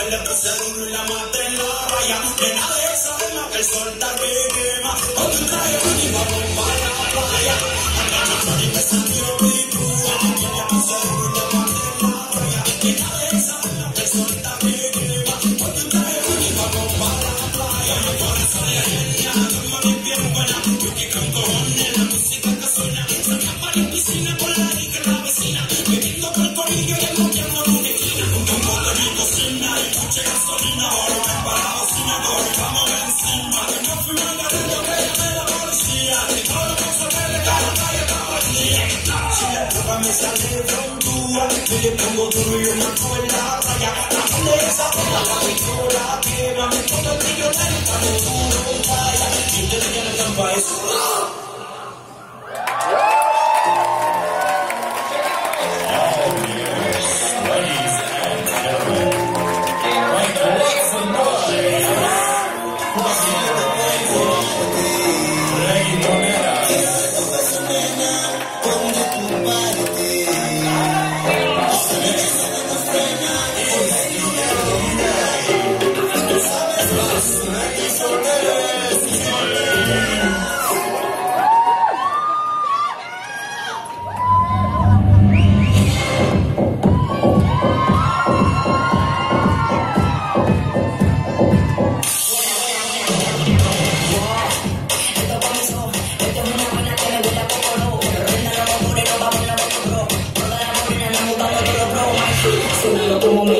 verle procedimiento y la mate en la raya. Que nadie sabe más que el sol quema. Con traje único, playa. Acá no me sale frontúa, yo le pongo duro y yo marco en la raya. La gente esa bola, la pistola quema. Me pongo el brillo lento, no duro, vaya. Y ustedes ya no están pa'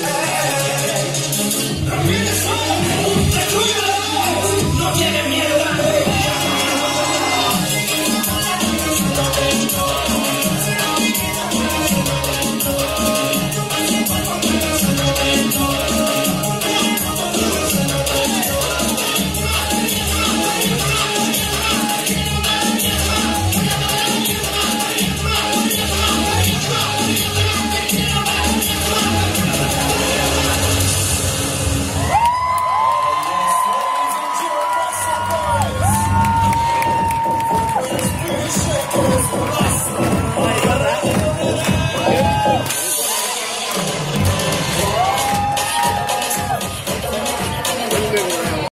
Hey!